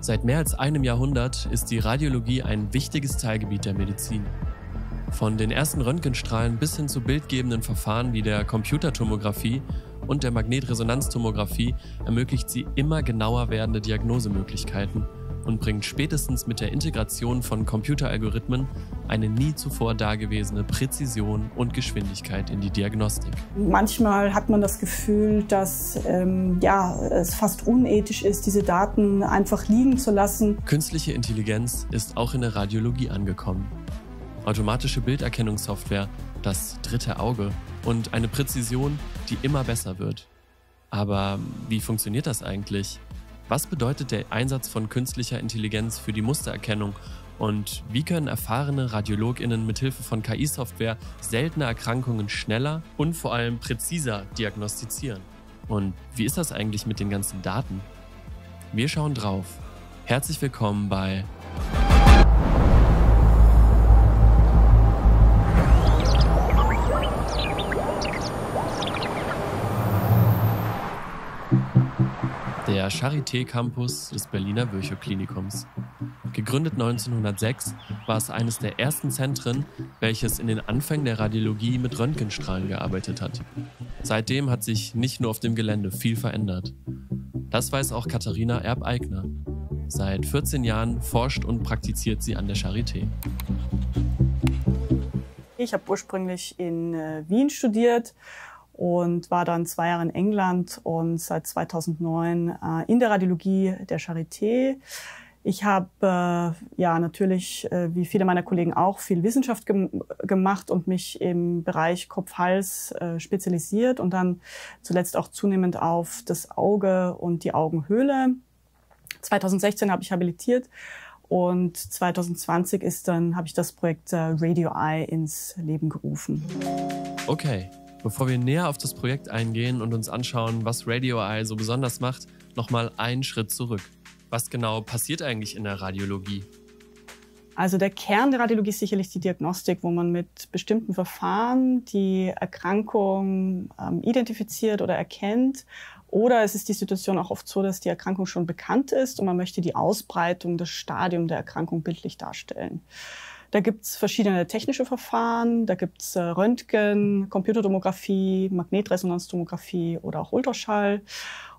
Seit mehr als einem Jahrhundert ist die Radiologie ein wichtiges Teilgebiet der Medizin. Von den ersten Röntgenstrahlen bis hin zu bildgebenden Verfahren wie der Computertomographie und der Magnetresonanztomographie ermöglicht sie immer genauer werdende Diagnosemöglichkeiten und bringt spätestens mit der Integration von Computeralgorithmen eine nie zuvor dagewesene Präzision und Geschwindigkeit in die Diagnostik. Manchmal hat man das Gefühl, dass ähm, ja, es fast unethisch ist, diese Daten einfach liegen zu lassen. Künstliche Intelligenz ist auch in der Radiologie angekommen. Automatische Bilderkennungssoftware, das dritte Auge und eine Präzision, die immer besser wird. Aber wie funktioniert das eigentlich? Was bedeutet der Einsatz von künstlicher Intelligenz für die Mustererkennung und wie können erfahrene RadiologInnen mithilfe von KI-Software seltene Erkrankungen schneller und vor allem präziser diagnostizieren? Und wie ist das eigentlich mit den ganzen Daten? Wir schauen drauf. Herzlich willkommen bei der Charité Campus des Berliner Virchow-Klinikums. Gegründet 1906 war es eines der ersten Zentren, welches in den Anfängen der Radiologie mit Röntgenstrahlen gearbeitet hat. Seitdem hat sich nicht nur auf dem Gelände viel verändert. Das weiß auch Katharina Erb-Eigner. Seit 14 Jahren forscht und praktiziert sie an der Charité. Ich habe ursprünglich in äh, Wien studiert und war dann zwei Jahre in England und seit 2009 äh, in der Radiologie der Charité. Ich habe äh, ja natürlich, äh, wie viele meiner Kollegen auch, viel Wissenschaft gem gemacht und mich im Bereich Kopf-Hals äh, spezialisiert und dann zuletzt auch zunehmend auf das Auge und die Augenhöhle. 2016 habe ich habilitiert und 2020 ist dann habe ich das Projekt äh, Radio Eye ins Leben gerufen. Okay, Bevor wir näher auf das Projekt eingehen und uns anschauen, was Radio Eye so besonders macht, nochmal einen Schritt zurück. Was genau passiert eigentlich in der Radiologie? Also der Kern der Radiologie ist sicherlich die Diagnostik, wo man mit bestimmten Verfahren die Erkrankung ähm, identifiziert oder erkennt. Oder es ist die Situation auch oft so, dass die Erkrankung schon bekannt ist und man möchte die Ausbreitung, das Stadium der Erkrankung bildlich darstellen. Da gibt's verschiedene technische Verfahren, da gibt's äh, Röntgen, Computertomographie, Magnetresonanztomographie oder auch Ultraschall.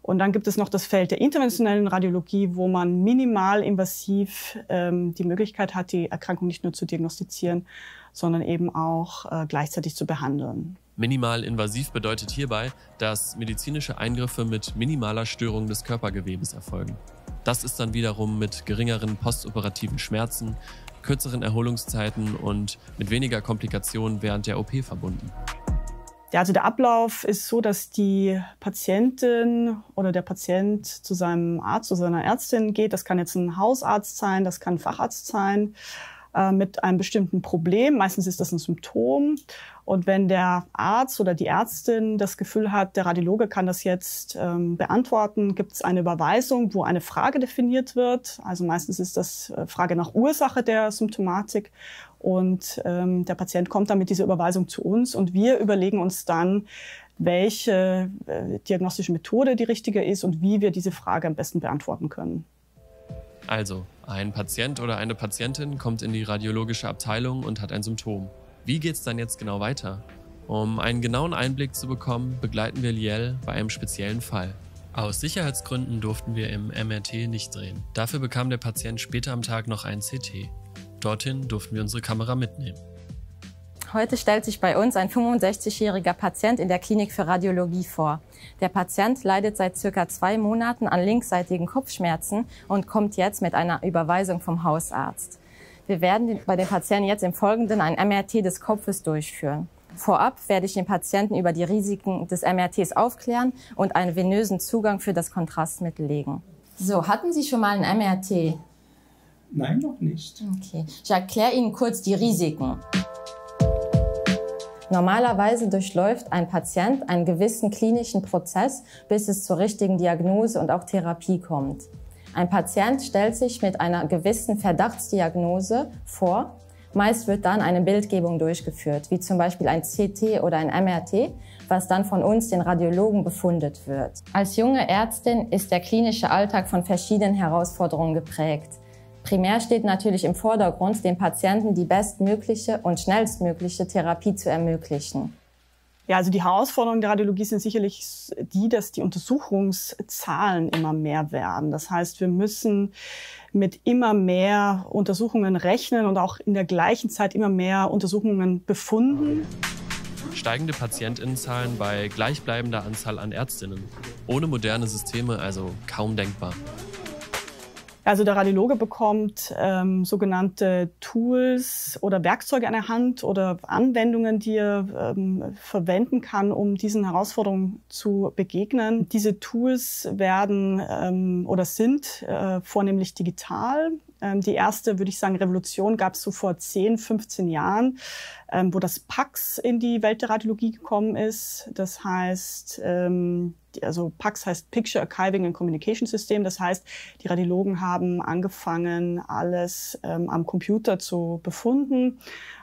Und dann gibt es noch das Feld der interventionellen Radiologie, wo man minimal invasiv ähm, die Möglichkeit hat, die Erkrankung nicht nur zu diagnostizieren, sondern eben auch äh, gleichzeitig zu behandeln. Minimal invasiv bedeutet hierbei, dass medizinische Eingriffe mit minimaler Störung des Körpergewebes erfolgen. Das ist dann wiederum mit geringeren postoperativen Schmerzen, kürzeren Erholungszeiten und mit weniger Komplikationen während der OP verbunden. Ja, also der Ablauf ist so, dass die Patientin oder der Patient zu seinem Arzt, zu seiner Ärztin geht. Das kann jetzt ein Hausarzt sein, das kann ein Facharzt sein äh, mit einem bestimmten Problem. Meistens ist das ein Symptom. Und wenn der Arzt oder die Ärztin das Gefühl hat, der Radiologe kann das jetzt ähm, beantworten, gibt es eine Überweisung, wo eine Frage definiert wird. Also meistens ist das äh, Frage nach Ursache der Symptomatik. Und ähm, der Patient kommt dann mit dieser Überweisung zu uns und wir überlegen uns dann, welche äh, diagnostische Methode die richtige ist und wie wir diese Frage am besten beantworten können. Also, ein Patient oder eine Patientin kommt in die radiologische Abteilung und hat ein Symptom. Wie geht es dann jetzt genau weiter? Um einen genauen Einblick zu bekommen, begleiten wir Liel bei einem speziellen Fall. Aus Sicherheitsgründen durften wir im MRT nicht drehen. Dafür bekam der Patient später am Tag noch ein CT. Dorthin durften wir unsere Kamera mitnehmen. Heute stellt sich bei uns ein 65-jähriger Patient in der Klinik für Radiologie vor. Der Patient leidet seit circa zwei Monaten an linksseitigen Kopfschmerzen und kommt jetzt mit einer Überweisung vom Hausarzt. Wir werden bei den Patienten jetzt im Folgenden ein MRT des Kopfes durchführen. Vorab werde ich den Patienten über die Risiken des MRTs aufklären und einen venösen Zugang für das Kontrastmittel legen. So, hatten Sie schon mal ein MRT? Nein, noch nicht. Okay. Ich erkläre Ihnen kurz die Risiken. Normalerweise durchläuft ein Patient einen gewissen klinischen Prozess, bis es zur richtigen Diagnose und auch Therapie kommt. Ein Patient stellt sich mit einer gewissen Verdachtsdiagnose vor. Meist wird dann eine Bildgebung durchgeführt, wie zum Beispiel ein CT oder ein MRT, was dann von uns, den Radiologen, befundet wird. Als junge Ärztin ist der klinische Alltag von verschiedenen Herausforderungen geprägt. Primär steht natürlich im Vordergrund, den Patienten die bestmögliche und schnellstmögliche Therapie zu ermöglichen. Ja, also die Herausforderungen der Radiologie sind sicherlich die, dass die Untersuchungszahlen immer mehr werden. Das heißt, wir müssen mit immer mehr Untersuchungen rechnen und auch in der gleichen Zeit immer mehr Untersuchungen befunden. Steigende Patientinnenzahlen bei gleichbleibender Anzahl an Ärztinnen. Ohne moderne Systeme also kaum denkbar. Also der Radiologe bekommt ähm, sogenannte Tools oder Werkzeuge an der Hand oder Anwendungen, die er ähm, verwenden kann, um diesen Herausforderungen zu begegnen. Diese Tools werden ähm, oder sind äh, vornehmlich digital. Ähm, die erste, würde ich sagen, Revolution gab es so vor 10, 15 Jahren, ähm, wo das PAX in die Welt der Radiologie gekommen ist. Das heißt, ähm, also PAX heißt Picture Archiving and Communication System. Das heißt, die Radiologen haben angefangen, alles ähm, am Computer zu befunden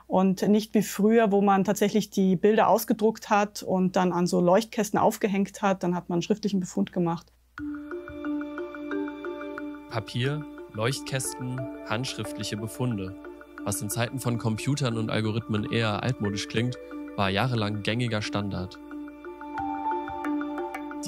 und nicht wie früher, wo man tatsächlich die Bilder ausgedruckt hat und dann an so Leuchtkästen aufgehängt hat. Dann hat man einen schriftlichen Befund gemacht. Papier, Leuchtkästen, handschriftliche Befunde. Was in Zeiten von Computern und Algorithmen eher altmodisch klingt, war jahrelang gängiger Standard.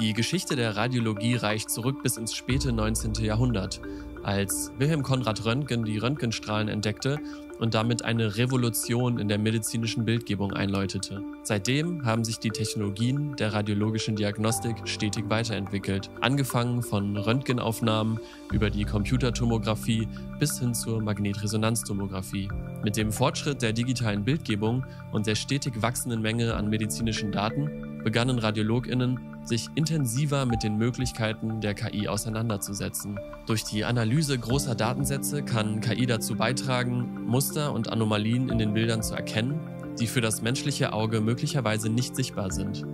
Die Geschichte der Radiologie reicht zurück bis ins späte 19. Jahrhundert, als Wilhelm Konrad Röntgen die Röntgenstrahlen entdeckte und damit eine Revolution in der medizinischen Bildgebung einläutete. Seitdem haben sich die Technologien der radiologischen Diagnostik stetig weiterentwickelt, angefangen von Röntgenaufnahmen über die Computertomographie bis hin zur Magnetresonanztomographie. Mit dem Fortschritt der digitalen Bildgebung und der stetig wachsenden Menge an medizinischen Daten begannen Radiologinnen sich intensiver mit den Möglichkeiten der KI auseinanderzusetzen. Durch die Analyse großer Datensätze kann KI dazu beitragen, Muster und Anomalien in den Bildern zu erkennen, die für das menschliche Auge möglicherweise nicht sichtbar sind.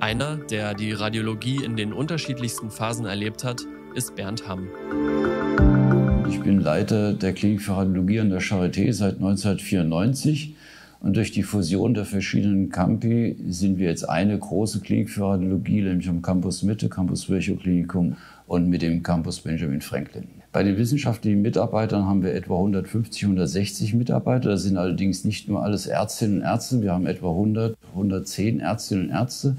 Einer, der die Radiologie in den unterschiedlichsten Phasen erlebt hat, ist Bernd Hamm. Ich bin Leiter der Klinik für Radiologie an der Charité seit 1994 und durch die Fusion der verschiedenen Campi sind wir jetzt eine große Klinik für Radiologie, nämlich am Campus Mitte, Campus Virchow Klinikum und mit dem Campus Benjamin Franklin. Bei den wissenschaftlichen Mitarbeitern haben wir etwa 150, 160 Mitarbeiter. Das sind allerdings nicht nur alles Ärztinnen und Ärzte. Wir haben etwa 100, 110 Ärztinnen und Ärzte.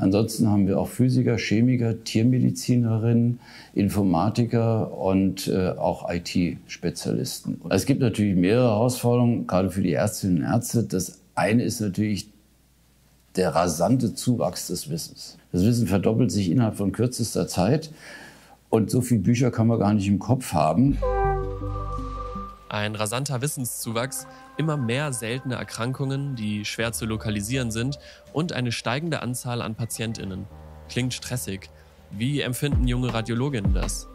Ansonsten haben wir auch Physiker, Chemiker, Tiermedizinerinnen, Informatiker und äh, auch IT-Spezialisten. Es gibt natürlich mehrere Herausforderungen, gerade für die Ärztinnen und Ärzte. Das eine ist natürlich der rasante Zuwachs des Wissens. Das Wissen verdoppelt sich innerhalb von kürzester Zeit und so viele Bücher kann man gar nicht im Kopf haben. Ein rasanter Wissenszuwachs, immer mehr seltene Erkrankungen, die schwer zu lokalisieren sind und eine steigende Anzahl an Patientinnen. Klingt stressig. Wie empfinden junge Radiologinnen das?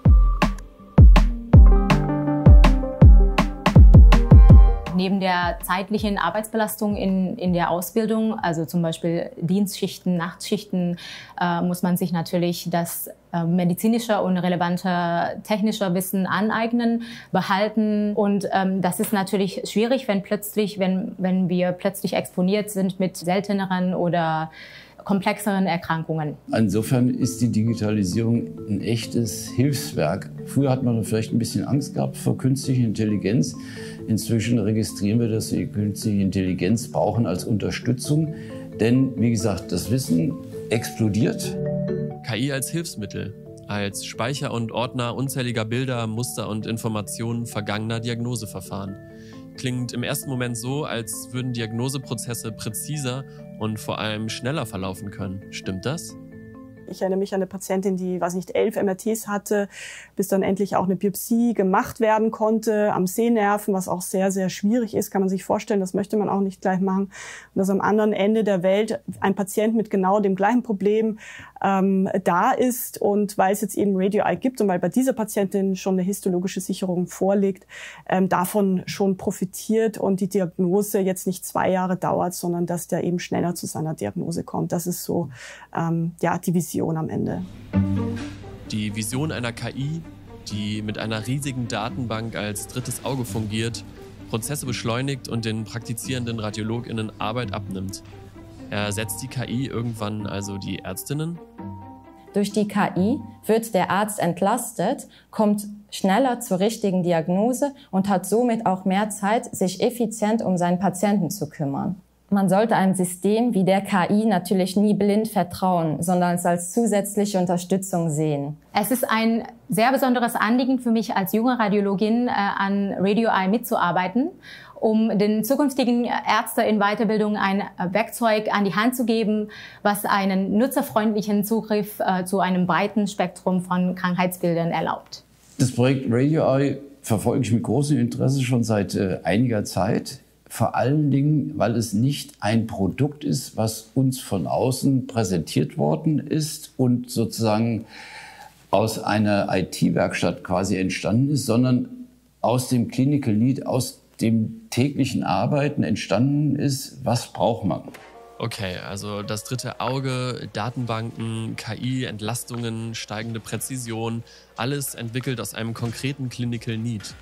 neben der zeitlichen Arbeitsbelastung in, in der Ausbildung, also zum Beispiel Dienstschichten, Nachtschichten, äh, muss man sich natürlich das äh, medizinische und relevante technische Wissen aneignen, behalten. Und ähm, das ist natürlich schwierig, wenn plötzlich, wenn, wenn wir plötzlich exponiert sind mit selteneren oder komplexeren Erkrankungen. Insofern ist die Digitalisierung ein echtes Hilfswerk. Früher hat man vielleicht ein bisschen Angst gehabt vor künstlicher Intelligenz. Inzwischen registrieren wir, dass wir künstliche Intelligenz brauchen als Unterstützung. Denn, wie gesagt, das Wissen explodiert. KI als Hilfsmittel, als Speicher und Ordner unzähliger Bilder, Muster und Informationen vergangener Diagnoseverfahren. Klingt im ersten Moment so, als würden Diagnoseprozesse präziser und vor allem schneller verlaufen können. Stimmt das? Ich erinnere mich an eine Patientin, die, weiß nicht, elf MRTs hatte, bis dann endlich auch eine Biopsie gemacht werden konnte am Sehnerven, was auch sehr, sehr schwierig ist, kann man sich vorstellen. Das möchte man auch nicht gleich machen. Und dass am anderen Ende der Welt ein Patient mit genau dem gleichen Problem ähm, da ist und weil es jetzt eben Radio-Eye gibt und weil bei dieser Patientin schon eine histologische Sicherung vorliegt, ähm, davon schon profitiert und die Diagnose jetzt nicht zwei Jahre dauert, sondern dass der eben schneller zu seiner Diagnose kommt. Das ist so ähm, ja die Vision Vision am Ende. Die Vision einer KI, die mit einer riesigen Datenbank als drittes Auge fungiert, Prozesse beschleunigt und den praktizierenden RadiologInnen Arbeit abnimmt. Ersetzt die KI irgendwann also die Ärztinnen? Durch die KI wird der Arzt entlastet, kommt schneller zur richtigen Diagnose und hat somit auch mehr Zeit, sich effizient um seinen Patienten zu kümmern. Man sollte einem System wie der KI natürlich nie blind vertrauen, sondern es als zusätzliche Unterstützung sehen. Es ist ein sehr besonderes Anliegen für mich als junge Radiologin äh, an Radio Eye mitzuarbeiten, um den zukünftigen Ärzte in Weiterbildung ein Werkzeug an die Hand zu geben, was einen nutzerfreundlichen Zugriff äh, zu einem breiten Spektrum von Krankheitsbildern erlaubt. Das Projekt Radio Eye verfolge ich mit großem Interesse schon seit äh, einiger Zeit. Vor allen Dingen, weil es nicht ein Produkt ist, was uns von außen präsentiert worden ist und sozusagen aus einer IT-Werkstatt quasi entstanden ist, sondern aus dem Clinical Lead, aus dem täglichen Arbeiten entstanden ist, was braucht man. Okay, also das dritte Auge, Datenbanken, KI, Entlastungen, steigende Präzision, alles entwickelt aus einem konkreten Clinical Need.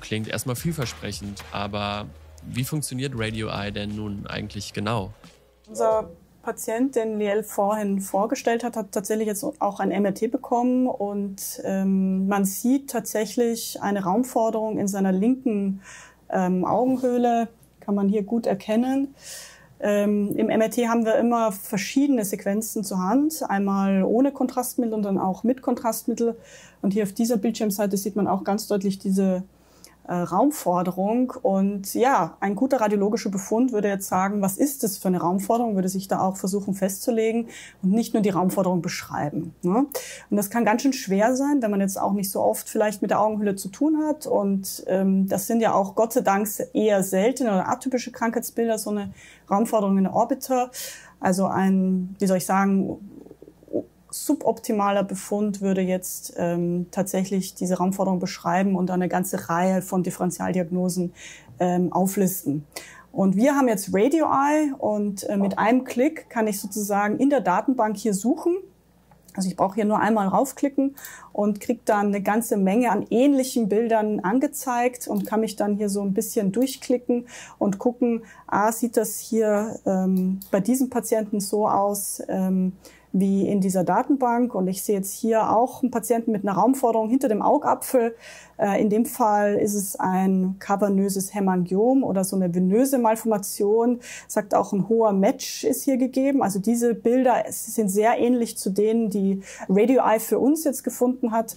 Klingt erstmal vielversprechend, aber wie funktioniert Radio Eye denn nun eigentlich genau? Unser Patient, den Liel vorhin vorgestellt hat, hat tatsächlich jetzt auch ein MRT bekommen und ähm, man sieht tatsächlich eine Raumforderung in seiner linken ähm, Augenhöhle, kann man hier gut erkennen. Ähm, Im MRT haben wir immer verschiedene Sequenzen zur Hand, einmal ohne Kontrastmittel und dann auch mit Kontrastmittel. Und hier auf dieser Bildschirmseite sieht man auch ganz deutlich diese äh, Raumforderung. Und ja, ein guter radiologischer Befund würde jetzt sagen, was ist das für eine Raumforderung, würde sich da auch versuchen festzulegen und nicht nur die Raumforderung beschreiben. Ne? Und das kann ganz schön schwer sein, wenn man jetzt auch nicht so oft vielleicht mit der Augenhülle zu tun hat. Und ähm, das sind ja auch Gott sei Dank eher seltene oder atypische Krankheitsbilder, so eine Raumforderung in der Orbiter. Also ein, wie soll ich sagen, suboptimaler Befund würde jetzt ähm, tatsächlich diese Raumforderung beschreiben und eine ganze Reihe von Differentialdiagnosen ähm, auflisten. Und wir haben jetzt Radio Eye und äh, mit einem Klick kann ich sozusagen in der Datenbank hier suchen. Also ich brauche hier nur einmal raufklicken und kriege dann eine ganze Menge an ähnlichen Bildern angezeigt und kann mich dann hier so ein bisschen durchklicken und gucken, ah, sieht das hier ähm, bei diesem Patienten so aus, ähm, wie in dieser Datenbank. Und ich sehe jetzt hier auch einen Patienten mit einer Raumforderung hinter dem Augapfel. Äh, in dem Fall ist es ein kavernöses Hämangiom oder so eine venöse Malformation. Sagt auch ein hoher Match ist hier gegeben. Also diese Bilder sind sehr ähnlich zu denen, die Radio Eye für uns jetzt gefunden hat.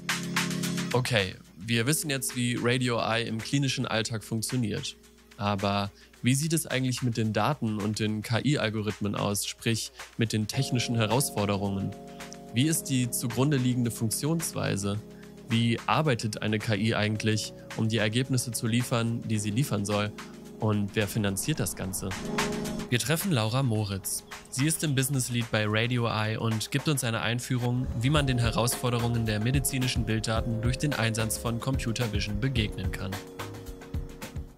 Okay, wir wissen jetzt, wie Radio Eye im klinischen Alltag funktioniert. Aber wie sieht es eigentlich mit den Daten und den KI-Algorithmen aus, sprich mit den technischen Herausforderungen? Wie ist die zugrunde liegende Funktionsweise? Wie arbeitet eine KI eigentlich, um die Ergebnisse zu liefern, die sie liefern soll? Und wer finanziert das Ganze? Wir treffen Laura Moritz. Sie ist im Business Lead bei Radio Eye und gibt uns eine Einführung, wie man den Herausforderungen der medizinischen Bilddaten durch den Einsatz von Computer Vision begegnen kann.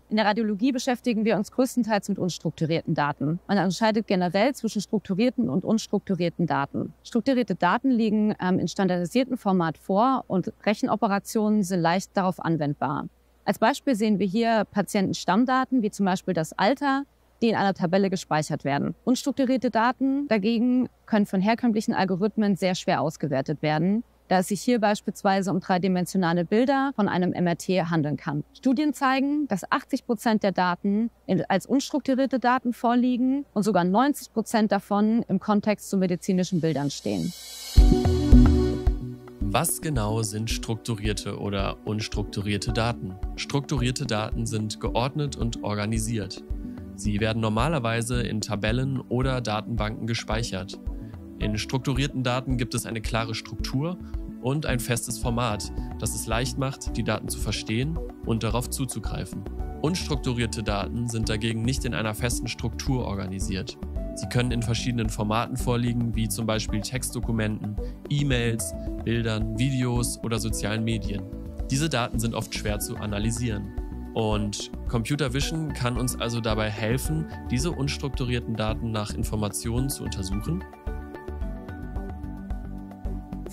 In der Radiologie beschäftigen wir uns größtenteils mit unstrukturierten Daten. Man unterscheidet generell zwischen strukturierten und unstrukturierten Daten. Strukturierte Daten liegen ähm, in standardisiertem Format vor und Rechenoperationen sind leicht darauf anwendbar. Als Beispiel sehen wir hier Patientenstammdaten, wie zum Beispiel das Alter, die in einer Tabelle gespeichert werden. Unstrukturierte Daten dagegen können von herkömmlichen Algorithmen sehr schwer ausgewertet werden da es sich hier beispielsweise um dreidimensionale Bilder von einem MRT handeln kann. Studien zeigen, dass 80 Prozent der Daten als unstrukturierte Daten vorliegen und sogar 90 Prozent davon im Kontext zu medizinischen Bildern stehen. Was genau sind strukturierte oder unstrukturierte Daten? Strukturierte Daten sind geordnet und organisiert. Sie werden normalerweise in Tabellen oder Datenbanken gespeichert. In strukturierten Daten gibt es eine klare Struktur und ein festes Format, das es leicht macht, die Daten zu verstehen und darauf zuzugreifen. Unstrukturierte Daten sind dagegen nicht in einer festen Struktur organisiert. Sie können in verschiedenen Formaten vorliegen, wie zum Beispiel Textdokumenten, E-Mails, Bildern, Videos oder sozialen Medien. Diese Daten sind oft schwer zu analysieren. Und Computer Vision kann uns also dabei helfen, diese unstrukturierten Daten nach Informationen zu untersuchen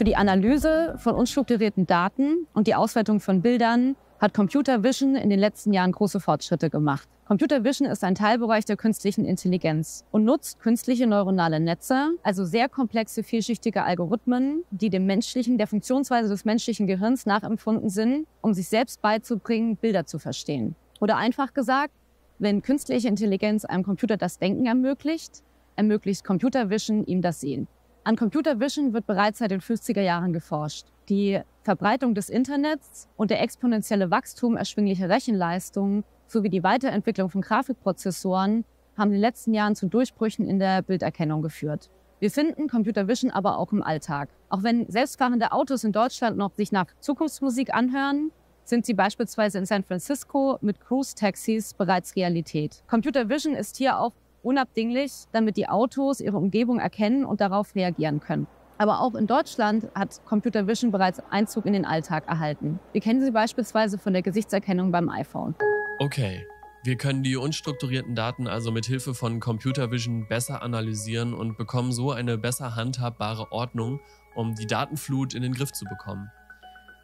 Für die Analyse von unstrukturierten Daten und die Auswertung von Bildern hat Computer Vision in den letzten Jahren große Fortschritte gemacht. Computer Vision ist ein Teilbereich der künstlichen Intelligenz und nutzt künstliche neuronale Netze, also sehr komplexe, vielschichtige Algorithmen, die dem menschlichen, der Funktionsweise des menschlichen Gehirns nachempfunden sind, um sich selbst beizubringen, Bilder zu verstehen. Oder einfach gesagt, wenn künstliche Intelligenz einem Computer das Denken ermöglicht, ermöglicht Computer Vision ihm das Sehen. An Computer Vision wird bereits seit den 50er Jahren geforscht. Die Verbreitung des Internets und der exponentielle Wachstum erschwinglicher Rechenleistungen sowie die Weiterentwicklung von Grafikprozessoren haben in den letzten Jahren zu Durchbrüchen in der Bilderkennung geführt. Wir finden Computer Vision aber auch im Alltag. Auch wenn selbstfahrende Autos in Deutschland noch sich nach Zukunftsmusik anhören, sind sie beispielsweise in San Francisco mit Cruise-Taxis bereits Realität. Computer Vision ist hier auch unabdinglich, damit die Autos ihre Umgebung erkennen und darauf reagieren können. Aber auch in Deutschland hat Computer Vision bereits Einzug in den Alltag erhalten. Wir kennen sie beispielsweise von der Gesichtserkennung beim iPhone. Okay, wir können die unstrukturierten Daten also mit Hilfe von Computer Vision besser analysieren und bekommen so eine besser handhabbare Ordnung, um die Datenflut in den Griff zu bekommen.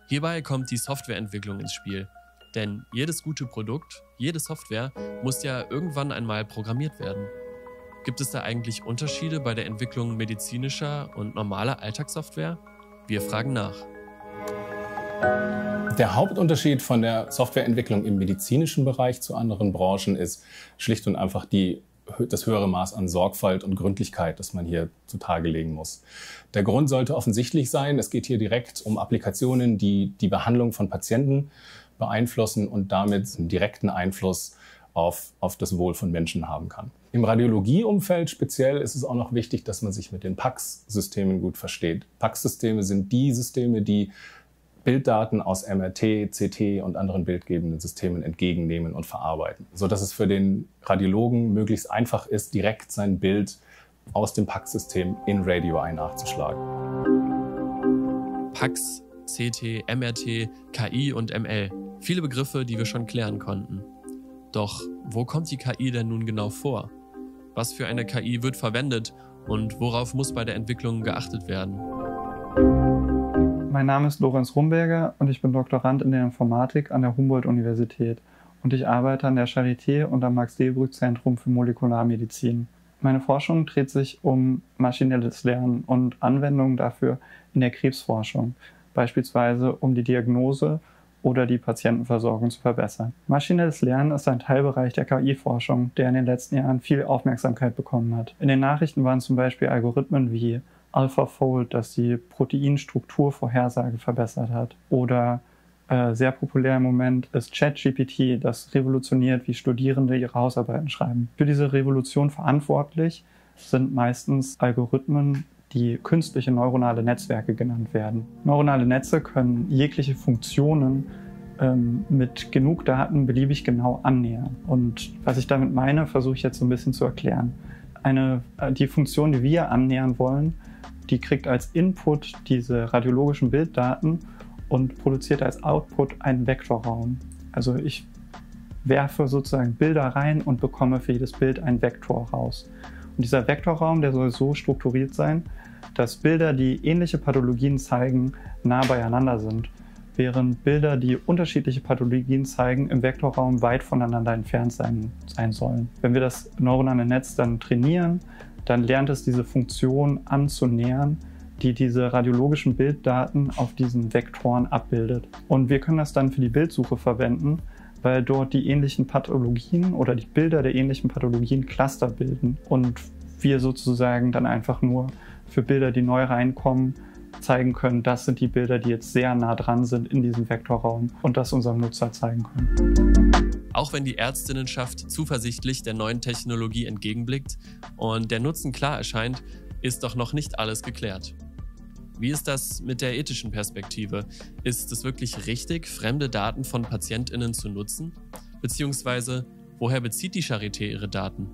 Hierbei kommt die Softwareentwicklung ins Spiel. Denn jedes gute Produkt, jede Software muss ja irgendwann einmal programmiert werden. Gibt es da eigentlich Unterschiede bei der Entwicklung medizinischer und normaler Alltagssoftware? Wir fragen nach. Der Hauptunterschied von der Softwareentwicklung im medizinischen Bereich zu anderen Branchen ist schlicht und einfach die, das höhere Maß an Sorgfalt und Gründlichkeit, das man hier zutage legen muss. Der Grund sollte offensichtlich sein. Es geht hier direkt um Applikationen, die die Behandlung von Patienten beeinflussen und damit einen direkten Einfluss auf, auf das Wohl von Menschen haben kann. Im Radiologieumfeld speziell ist es auch noch wichtig, dass man sich mit den PAX-Systemen gut versteht. PAX-Systeme sind die Systeme, die Bilddaten aus MRT, CT und anderen bildgebenden Systemen entgegennehmen und verarbeiten, so dass es für den Radiologen möglichst einfach ist, direkt sein Bild aus dem PAX-System in Radio Eye nachzuschlagen. PAX, CT, MRT, KI und ML. Viele Begriffe, die wir schon klären konnten. Doch wo kommt die KI denn nun genau vor? Was für eine KI wird verwendet und worauf muss bei der Entwicklung geachtet werden? Mein Name ist Lorenz Rumberger und ich bin Doktorand in der Informatik an der Humboldt-Universität und ich arbeite an der Charité und am Max-Delbrück-Zentrum für Molekularmedizin. Meine Forschung dreht sich um maschinelles Lernen und Anwendungen dafür in der Krebsforschung, beispielsweise um die Diagnose oder die Patientenversorgung zu verbessern. Maschinelles Lernen ist ein Teilbereich der KI-Forschung, der in den letzten Jahren viel Aufmerksamkeit bekommen hat. In den Nachrichten waren zum Beispiel Algorithmen wie AlphaFold, das die Proteinstrukturvorhersage verbessert hat. Oder äh, sehr populär im Moment ist ChatGPT, das revolutioniert, wie Studierende ihre Hausarbeiten schreiben. Für diese Revolution verantwortlich sind meistens Algorithmen, die künstliche neuronale Netzwerke genannt werden. Neuronale Netze können jegliche Funktionen ähm, mit genug Daten beliebig genau annähern. Und was ich damit meine, versuche ich jetzt so ein bisschen zu erklären. Eine, äh, die Funktion, die wir annähern wollen, die kriegt als Input diese radiologischen Bilddaten und produziert als Output einen Vektorraum. Also ich werfe sozusagen Bilder rein und bekomme für jedes Bild einen Vektor raus. Und dieser Vektorraum, der soll so strukturiert sein, dass Bilder, die ähnliche Pathologien zeigen, nah beieinander sind, während Bilder, die unterschiedliche Pathologien zeigen, im Vektorraum weit voneinander entfernt sein, sein sollen. Wenn wir das neuronale Netz dann trainieren, dann lernt es diese Funktion anzunähern, die diese radiologischen Bilddaten auf diesen Vektoren abbildet. Und wir können das dann für die Bildsuche verwenden, weil dort die ähnlichen Pathologien oder die Bilder der ähnlichen Pathologien Cluster bilden und wir sozusagen dann einfach nur für Bilder, die neu reinkommen, zeigen können, das sind die Bilder, die jetzt sehr nah dran sind in diesem Vektorraum und das unserem Nutzer zeigen können. Auch wenn die Ärztinnenschaft zuversichtlich der neuen Technologie entgegenblickt und der Nutzen klar erscheint, ist doch noch nicht alles geklärt. Wie ist das mit der ethischen Perspektive? Ist es wirklich richtig, fremde Daten von Patientinnen zu nutzen? Beziehungsweise, woher bezieht die Charité ihre Daten?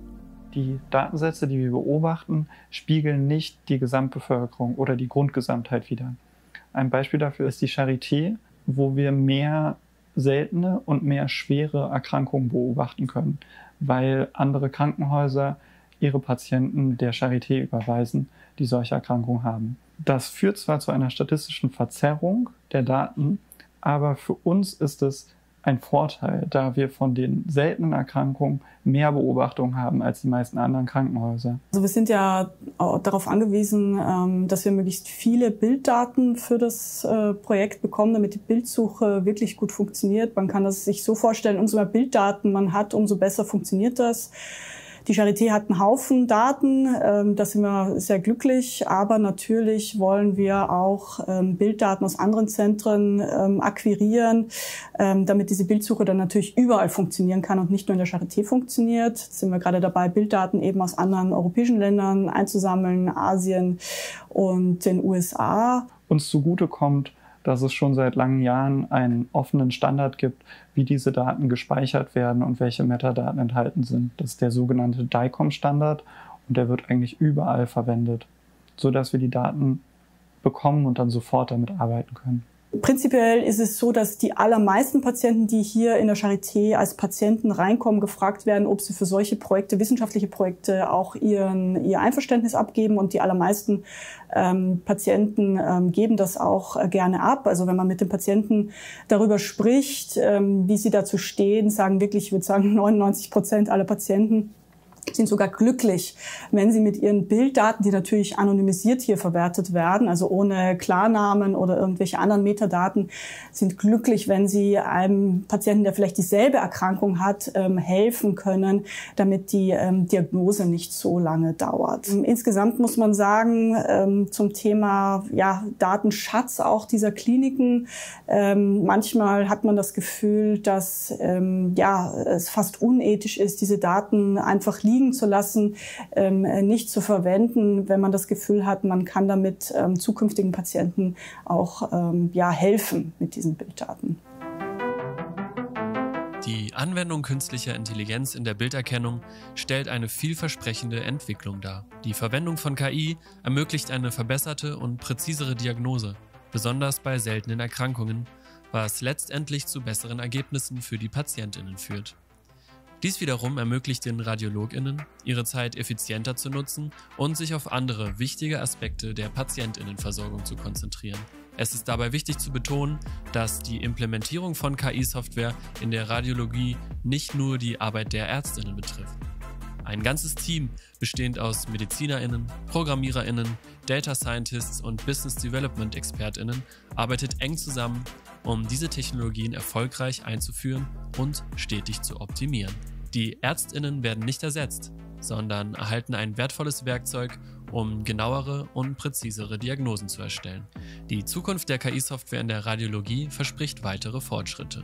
Die Datensätze, die wir beobachten, spiegeln nicht die Gesamtbevölkerung oder die Grundgesamtheit wider. Ein Beispiel dafür ist die Charité, wo wir mehr seltene und mehr schwere Erkrankungen beobachten können, weil andere Krankenhäuser ihre Patienten der Charité überweisen, die solche Erkrankungen haben. Das führt zwar zu einer statistischen Verzerrung der Daten, aber für uns ist es ein Vorteil, da wir von den seltenen Erkrankungen mehr Beobachtungen haben als die meisten anderen Krankenhäuser. Also wir sind ja darauf angewiesen, ähm, dass wir möglichst viele Bilddaten für das äh, Projekt bekommen, damit die Bildsuche wirklich gut funktioniert. Man kann das sich so vorstellen, umso mehr Bilddaten man hat, umso besser funktioniert das. Die Charité hat einen Haufen Daten, ähm, da sind wir sehr glücklich, aber natürlich wollen wir auch ähm, Bilddaten aus anderen Zentren ähm, akquirieren, ähm, damit diese Bildsuche dann natürlich überall funktionieren kann und nicht nur in der Charité funktioniert. Jetzt sind wir gerade dabei, Bilddaten eben aus anderen europäischen Ländern einzusammeln, Asien und den USA. Uns zugute kommt, dass es schon seit langen Jahren einen offenen Standard gibt, wie diese Daten gespeichert werden und welche Metadaten enthalten sind. Das ist der sogenannte DICOM-Standard und der wird eigentlich überall verwendet, sodass wir die Daten bekommen und dann sofort damit arbeiten können. Prinzipiell ist es so, dass die allermeisten Patienten, die hier in der Charité als Patienten reinkommen, gefragt werden, ob sie für solche Projekte, wissenschaftliche Projekte, auch ihren, ihr Einverständnis abgeben. Und die allermeisten ähm, Patienten ähm, geben das auch äh, gerne ab. Also wenn man mit den Patienten darüber spricht, ähm, wie sie dazu stehen, sagen wirklich, ich würde sagen, 99 Prozent aller Patienten, sind sogar glücklich, wenn sie mit ihren Bilddaten, die natürlich anonymisiert hier verwertet werden, also ohne Klarnamen oder irgendwelche anderen Metadaten, sind glücklich, wenn sie einem Patienten, der vielleicht dieselbe Erkrankung hat, ähm, helfen können, damit die ähm, Diagnose nicht so lange dauert. Insgesamt muss man sagen, ähm, zum Thema ja, Datenschatz auch dieser Kliniken, manchmal hat man das Gefühl, dass ja, es fast unethisch ist, diese Daten einfach liegen liegen zu lassen, ähm, nicht zu verwenden, wenn man das Gefühl hat, man kann damit ähm, zukünftigen Patienten auch ähm, ja, helfen mit diesen Bilddaten. Die Anwendung künstlicher Intelligenz in der Bilderkennung stellt eine vielversprechende Entwicklung dar. Die Verwendung von KI ermöglicht eine verbesserte und präzisere Diagnose, besonders bei seltenen Erkrankungen, was letztendlich zu besseren Ergebnissen für die Patientinnen führt. Dies wiederum ermöglicht den RadiologInnen, ihre Zeit effizienter zu nutzen und sich auf andere wichtige Aspekte der PatientInnenversorgung zu konzentrieren. Es ist dabei wichtig zu betonen, dass die Implementierung von KI-Software in der Radiologie nicht nur die Arbeit der ÄrztInnen betrifft. Ein ganzes Team, bestehend aus MedizinerInnen, ProgrammiererInnen, Data Scientists und Business Development ExpertInnen, arbeitet eng zusammen, um diese Technologien erfolgreich einzuführen und stetig zu optimieren. Die Ärztinnen werden nicht ersetzt, sondern erhalten ein wertvolles Werkzeug, um genauere und präzisere Diagnosen zu erstellen. Die Zukunft der KI-Software in der Radiologie verspricht weitere Fortschritte.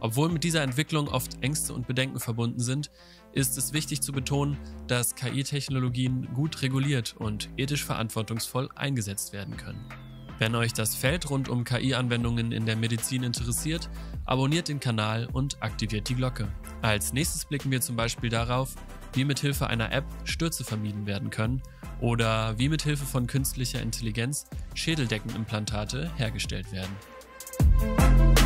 Obwohl mit dieser Entwicklung oft Ängste und Bedenken verbunden sind, ist es wichtig zu betonen, dass KI-Technologien gut reguliert und ethisch verantwortungsvoll eingesetzt werden können. Wenn euch das Feld rund um KI-Anwendungen in der Medizin interessiert, abonniert den Kanal und aktiviert die Glocke. Als nächstes blicken wir zum Beispiel darauf, wie mithilfe einer App Stürze vermieden werden können oder wie mithilfe von künstlicher Intelligenz Schädeldeckenimplantate hergestellt werden.